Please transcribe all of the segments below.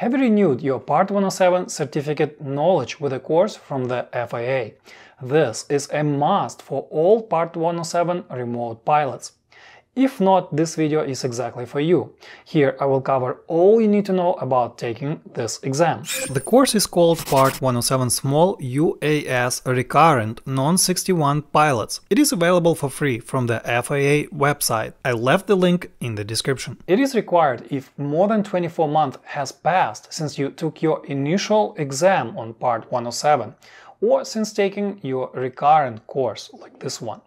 Have you renewed your Part 107 certificate knowledge with a course from the FAA? This is a must for all Part 107 remote pilots. If not, this video is exactly for you. Here I will cover all you need to know about taking this exam. The course is called Part 107 Small UAS Recurrent Non-61 Pilots. It is available for free from the FAA website. I left the link in the description. It is required if more than 24 months has passed since you took your initial exam on Part 107 or since taking your recurrent course like this one.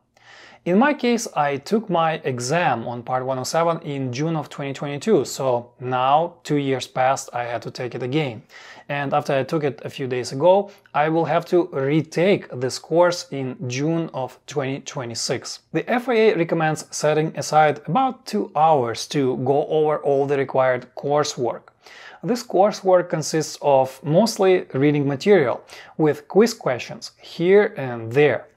In my case, I took my exam on Part 107 in June of 2022, so now, two years passed, I had to take it again. And after I took it a few days ago, I will have to retake this course in June of 2026. The FAA recommends setting aside about two hours to go over all the required coursework. This coursework consists of mostly reading material with quiz questions here and there.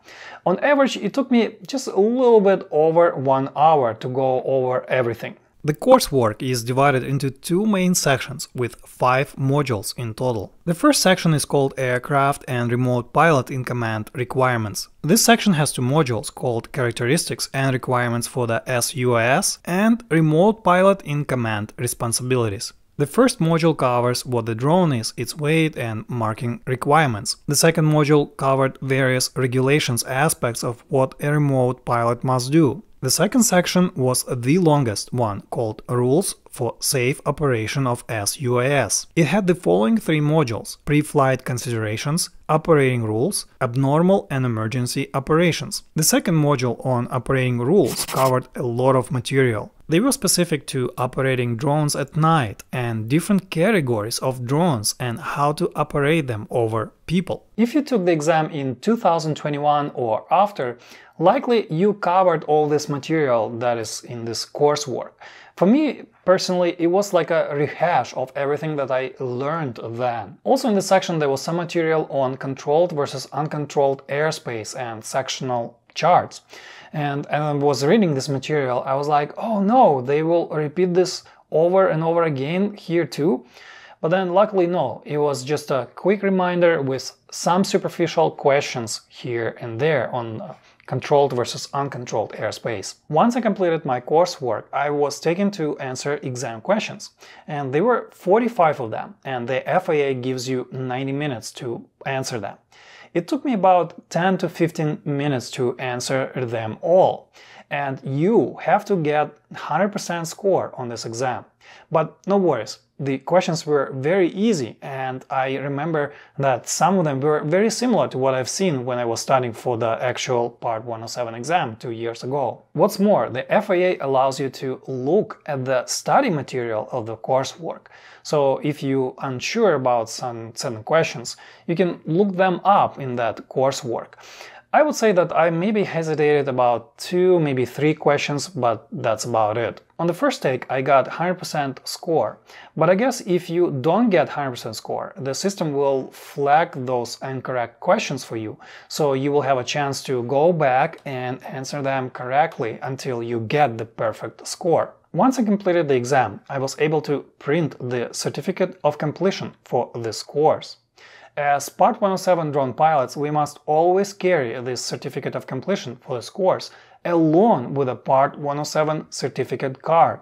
On average, it took me just a little bit over one hour to go over everything. The coursework is divided into two main sections with five modules in total. The first section is called Aircraft and Remote Pilot in Command Requirements. This section has two modules called Characteristics and Requirements for the SUAS and Remote Pilot in Command Responsibilities. The first module covers what the drone is, its weight and marking requirements. The second module covered various regulations aspects of what a remote pilot must do. The second section was the longest one, called Rules for Safe Operation of SUAS. It had the following three modules – pre-flight considerations, operating rules, abnormal and emergency operations. The second module on operating rules covered a lot of material. They were specific to operating drones at night and different categories of drones and how to operate them over people. If you took the exam in 2021 or after, likely you covered all this material that is in this coursework. For me, personally, it was like a rehash of everything that I learned then. Also in this section there was some material on controlled versus uncontrolled airspace and sectional charts. And, and I was reading this material, I was like, oh no, they will repeat this over and over again here too. But then luckily no, it was just a quick reminder with some superficial questions here and there on uh, controlled versus uncontrolled airspace. Once I completed my coursework, I was taken to answer exam questions. And there were 45 of them, and the FAA gives you 90 minutes to answer them. It took me about 10 to 15 minutes to answer them all. And you have to get 100% score on this exam. But no worries, the questions were very easy and I remember that some of them were very similar to what I've seen when I was studying for the actual Part 107 exam two years ago. What's more, the FAA allows you to look at the study material of the coursework. So if you are unsure about some certain questions, you can look them up in that coursework. I would say that I maybe hesitated about two, maybe three questions, but that's about it. On the first take, I got 100% score, but I guess if you don't get 100% score, the system will flag those incorrect questions for you, so you will have a chance to go back and answer them correctly until you get the perfect score. Once I completed the exam, I was able to print the certificate of completion for this course. As Part 107 drone pilots, we must always carry this certificate of completion for this course, along with a Part 107 certificate card.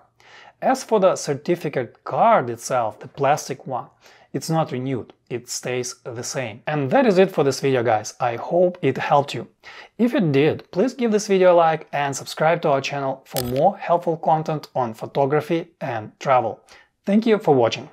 As for the certificate card itself, the plastic one, it's not renewed, it stays the same. And that is it for this video guys, I hope it helped you. If it did, please give this video a like and subscribe to our channel for more helpful content on photography and travel. Thank you for watching.